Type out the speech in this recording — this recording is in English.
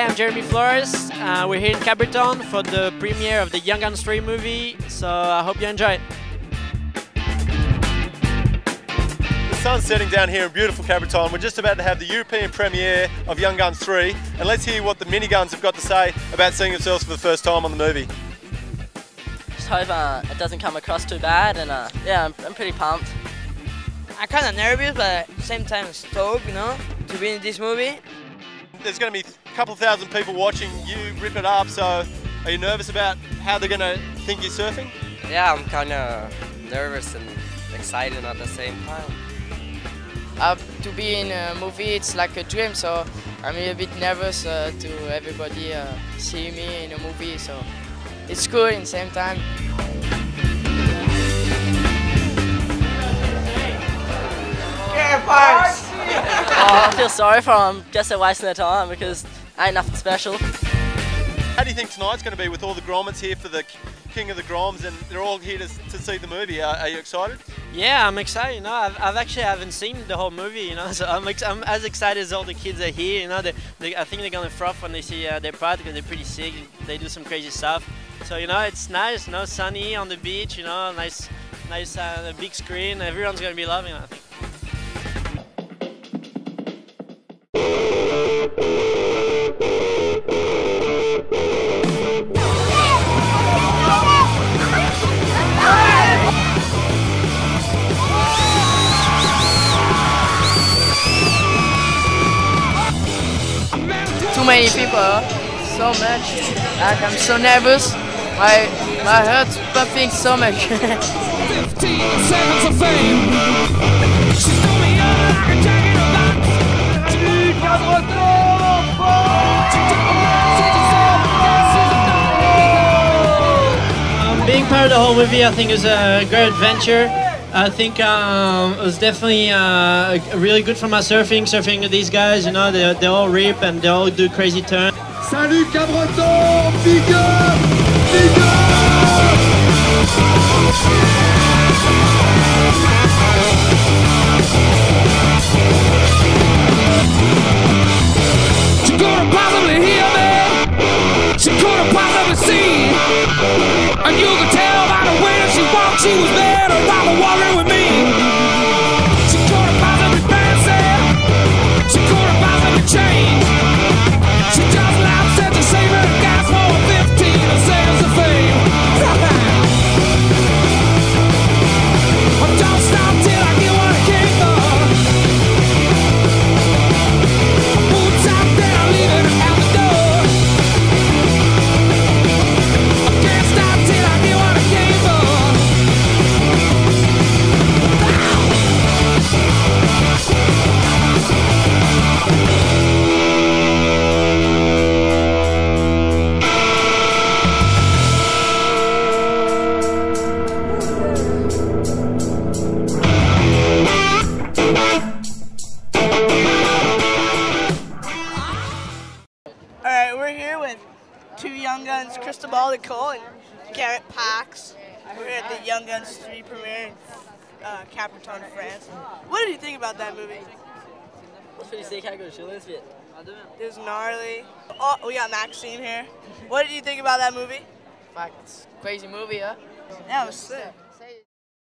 I'm Jeremy Flores. Uh, we're here in Capbreton for the premiere of the Young Guns 3 movie, so I hope you enjoy it. The sun's setting down here in beautiful Capbreton. We're just about to have the European premiere of Young Guns 3, and let's hear what the miniguns have got to say about seeing themselves for the first time on the movie. Just hope uh, it doesn't come across too bad, and uh, yeah, I'm, I'm pretty pumped. I'm kind of nervous, but at the same time stoked, you know, to be in this movie. There's going to be a couple thousand people watching you rip it up, so are you nervous about how they're going to think you're surfing? Yeah, I'm kind of nervous and excited at the same time. Uh, to be in a movie, it's like a dream, so I'm a bit nervous uh, to everybody uh, see me in a movie, so it's cool in the same time. Feel sorry for them, just they're wasting their time because ain't nothing special. How do you think tonight's going to be with all the Grommets here for the King of the Groms and they're all here to, to see the movie? Are, are you excited? Yeah, I'm excited. You know, I've, I've actually haven't seen the whole movie. You know, so I'm, ex- I'm as excited as all the kids are here. You know, they, they, I think they're gonna froth when they see uh, their part because they're pretty sick. They do some crazy stuff. So you know, it's nice. You know, sunny on the beach. You know, nice, nice uh, big screen. Everyone's gonna be loving it. I think. Too many people, so much. Like, I'm so nervous. My my heart's pumping so much. 15 seconds of fame. Being part of the whole movie, I think is a great adventure. I think um, it was definitely uh, really good for my surfing, surfing with these guys. You know, they, they all rip and they all do crazy turns. Salut Capbreton, big up, big up. She couldn't possibly hear me. She couldn't possibly see. And you could tell by the way that she walked, she was there to walking with here with two Young Guns, Cristobal de Col and Garrett Parkes. We're at the Young Guns 3 premiere in uh, Capbreton, France. What did you think about that movie? It's pretty sick, how good is it? It was gnarly. Oh, we got Maxine here. What did you think about that movie? Fuck, it's crazy movie, huh? Yeah, it was sick.